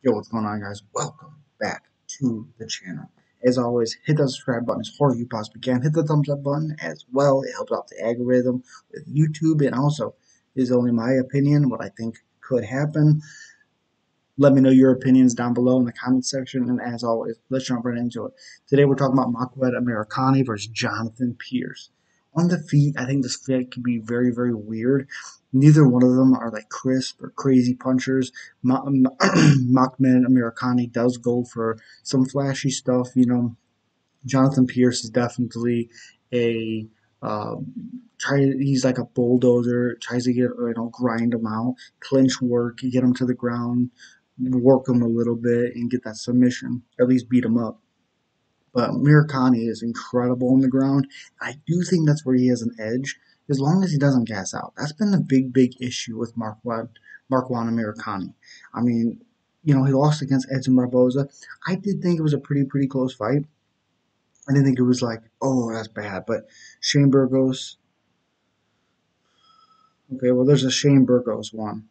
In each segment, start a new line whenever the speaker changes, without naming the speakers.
Yo, what's going on, guys? Welcome back to the channel. As always, hit that subscribe button as hard as you possibly can. Hit the thumbs up button as well. It helps out the algorithm with YouTube, and also is only my opinion, what I think could happen. Let me know your opinions down below in the comment section, and as always, let's jump right into it. Today we're talking about Makwan Amirkhani versus Jonathan Pearce. On the feet, I think this fight could be very, very weird. Neither one of them are like crisp or crazy punchers. Makwan Amirkhani does go for some flashy stuff. You know, Jonathan Pearce is definitely a um, try. He's like a bulldozer. Tries to get you know grind him out, clinch work, get him to the ground, work him a little bit, and get that submission. At least beat him up. But Amirkhani is incredible on the ground. I do think that's where he has an edge as long as he doesn't gas out. That's been the big, big issue with Mark Makwan, Amirkhani. I mean, you know, he lost against Edson Barboza. I did think it was a pretty, pretty close fight. I didn't think it was like, oh, that's bad. But Shane Burgos. Okay, well, there's a Shane Burgos one.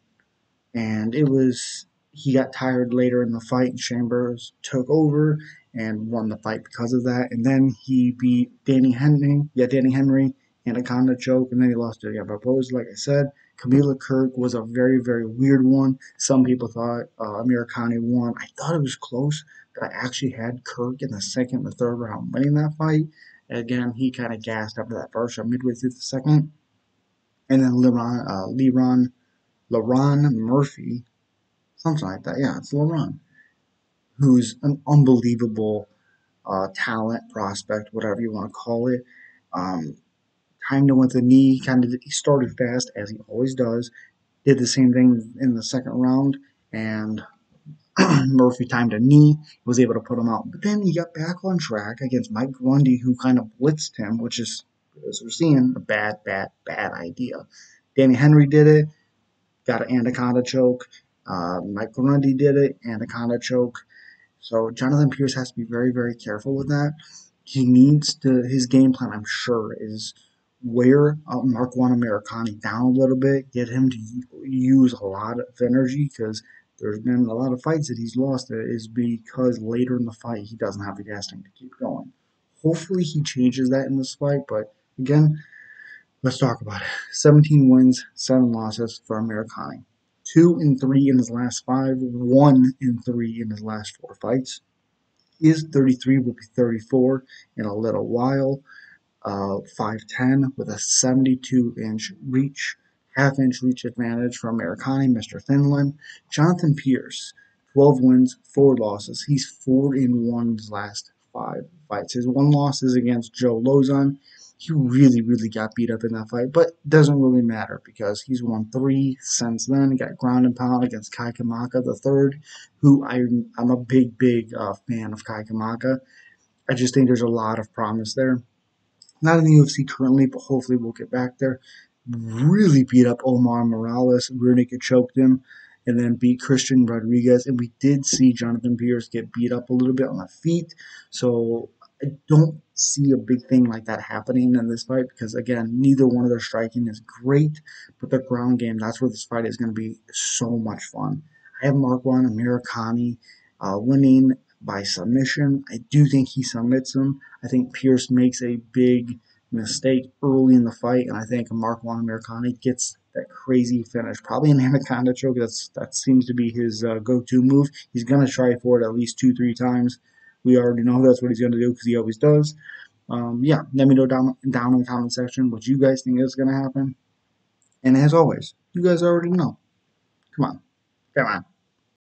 And it was, he got tired later in the fight, and Burgos took over and won the fight because of that. And then he beat Danny Henry. Yeah, Danny Henry and a Anaconda choke, and then he lost to yeah, Barboza, like I said. Camila Kirk was a very, very weird one. Some people thought uh, Amirkhani won. I thought it was close, but I actually had Kirk in the second or third round winning that fight. Again, he kind of gassed after that first round, midway through the second. And then Lerone, uh, Lerone, Lerone Murphy, something like that. Yeah, it's Lerone, who's an unbelievable uh, talent, prospect, whatever you want to call it. Um, timed him with the knee. Kind of he started fast as he always does. Did the same thing in the second round, and Murphy timed a knee, was able to put him out. But then he got back on track against Mike Grundy, who kind of blitzed him, which is, as we're seeing, a bad, bad, bad idea. Danny Henry did it, got an anaconda choke. Uh, Mike Grundy did it, anaconda choke. So Jonathan Pearce has to be very, very careful with that. He needs to, his game plan, I'm sure, is wear uh, Makwan Amirkhani down a little bit, get him to use a lot of energy because there's been a lot of fights that he's lost that is because later in the fight he doesn't have the gas tank to keep going. Hopefully he changes that in this fight, but again, let's talk about it. 17 wins, 7 losses for Amirkhani. 2 and 3 in his last 5, 1 and 3 in his last 4 fights. He is 33, will be 34 in a little while uh, 5'10 with a 72 inch reach, half inch reach advantage from Amirkhani, Mr. Finland. Jonathan Pearce, 12 wins, 4 losses. He's 4 in 1's last 5 fights. His one loss is against Joe Lauzon. He really, really got beat up in that fight, but doesn't really matter because he's won three since then. He got ground and pound against Kai Kamaka the third, who I, I'm a big, big uh, fan of Kai Kamaka. I just think there's a lot of promise there not in the UFC currently, but hopefully we'll get back there. Really beat up Omar Morales. Naked choked him and then beat Christian Rodriguez. And we did see Jonathan Pearce get beat up a little bit on the feet. So I don't see a big thing like that happening in this fight because, again, neither one of their striking is great, but the ground game, that's where this fight is going to be so much fun. I have Makwan Amirkhani uh, winning by submission. I do think he submits him. I think Pearce makes a big mistake early in the fight, and I think Makwan Amirkhani gets that crazy finish. Probably an anaconda choke. That's that seems to be his uh, go-to move. He's gonna try for it at least two, three times. We already know that's what he's gonna do because he always does. Um, yeah, let me know down down in the comment section what you guys think is gonna happen. And as always, you guys already know. Come on, come on.